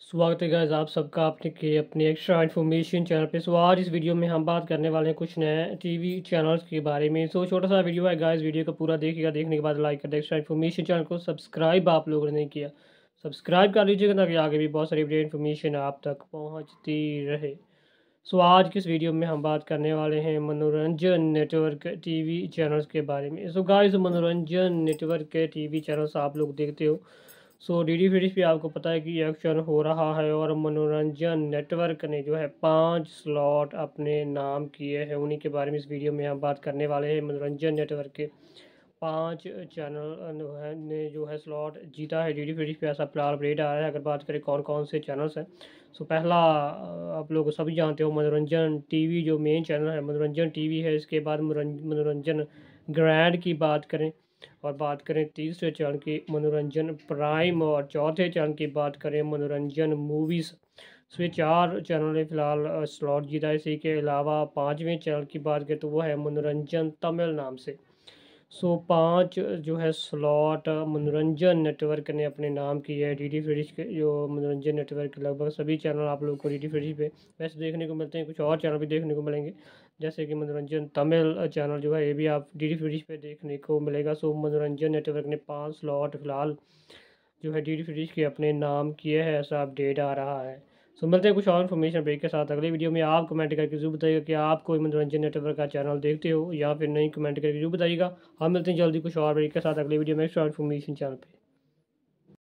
سواگت ہے گائز آپ سب کا اپنے کے اپنے ایکسٹرا انفارمیشن چینل پہ۔ سو آج اس ویڈیو میں ہم بات کرنے والے ہیں کچھ نئے ٹی وی چینلز کے بارے میں۔ سو چھوٹا سا ویڈیو ہے گائز ویڈیو کو پورا دیکھے گا۔ دیکھنے کے بعد لائک کر دے ایکسٹرا انفارمیشن چینل کو سبسکرائب آپ لوگوں نے نہیں کیا۔ سبسکرائب کر لیجیے گا تاکہ آگے بھی بہت ساری ویڈیو انفارمیشن آپ تک پہنچتی رہے۔ سو آج کس ویڈیو میں ہم بات کرنے والے ہیں؟ Manoranjan network T V channels کے بارے میں۔ So guys Manoranjan network کے ٹی وی چینلز آپ لوگ دیکھتے ہو۔ سو ڈی ڈی فریش پہ آپ کو پتہ ہے کہ ایکشن ہو رہا ہے اور منورنجن نیٹ ورک نے جو ہے پانچ سلاٹ اپنے نام کیے ہیں انہی کے بارے میں اس ویڈیو میں ہم بات کرنے والے ہیں منورنجن نیٹ ورک کے پانچ چینل نے جو ہے سلاٹ جیتا ہے ڈی ڈی فریش پہ ایسا پلار اپڈیٹ آ رہا ہے اگر بات کریں کون کون سے چینلز ہیں سو پہلا آپ لوگ سبھی جانتے ہو منورنجن ٹی وی جو مین چینل ہے منورنجن ٹی وی ہے اس کے بعد منورنجن گرینڈ کی بات کریں اور بات کریں تیسرے چرن کی منورنجن پرائم اور چوتھے چرن کی بات کریں منورنجن موویز۔ سو یہ چار چینل نے فی الحال سلاٹ جیتا اسی کے علاوہ پانچویں چینل کی بات کریں تو وہ ہے منورنجن تمل نام سے۔ سو پانچ جو ہے سلاٹ، منورنجن نیٹ ورک نے اپنے نام کی ہے، ڈی ڈی فریش کے جو منورنجن نیٹ ورک لگ بھگ سبھی چینل آپ لوگوں کو ڈی ڈی فریش پہ ویسے دیکھنے کو ملتے ہیں، کچھ اور چینل بھی دیکھنے کو ملیں گے۔ جیسے کہ منورنجن تمل چینل جو ہے، یہ بھی آپ ڈی ڈی فریش پہ دیکھنے کو ملے گا۔ سو منورنجن نیٹ ورک نے پانچ سلاٹ فی الحال جو ہے ڈی ڈی فریش کے اپنے نام کیے ہیں، ایسا اپڈیٹ آ رہا ہے۔ سو ملتے ہیں کچھ اور انفارمیشن بریک کے ساتھ۔ اگلی ویڈیو میں آپ کمنٹ کر کے ضرور بتائیے گا کہ آپ کوئی منورنجن نیٹ ورک کا چینل دیکھتے ہو یا پھر نہیں کمنٹ کر کے ضرور بتائیے گا۔ ہم ملتے ہیں جلدی کچھ اور بریک کے ساتھ۔ اگلی ویڈیو میں ایکسٹرا انفارمیشن چینل پہ۔